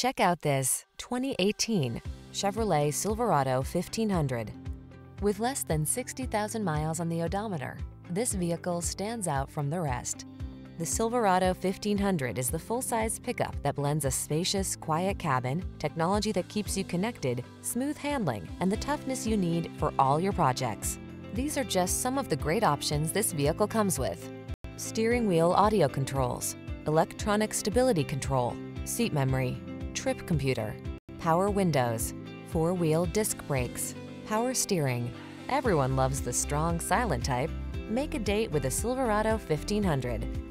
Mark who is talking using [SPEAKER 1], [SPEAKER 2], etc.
[SPEAKER 1] Check out this 2018 Chevrolet Silverado 1500. With less than 60,000 miles on the odometer, this vehicle stands out from the rest. The Silverado 1500 is the full-size pickup that blends a spacious, quiet cabin, technology that keeps you connected, smooth handling, and the toughness you need for all your projects. These are just some of the great options this vehicle comes with. Steering wheel audio controls, electronic stability control, seat memory, trip computer, power windows, four-wheel disc brakes, power steering. Everyone loves the strong silent type. Make a date with a Silverado 1500.